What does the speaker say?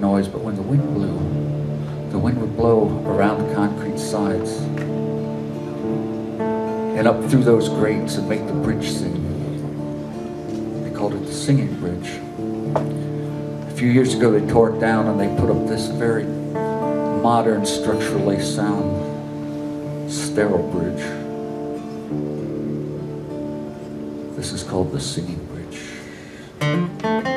noise, but when the wind blew, the wind would blow around the concrete sides and up through those grates and make the bridge sing. They called it the singing bridge. A few years ago, they tore it down and they put up this very modern structurally sound sterile bridge. This is called the singing bridge.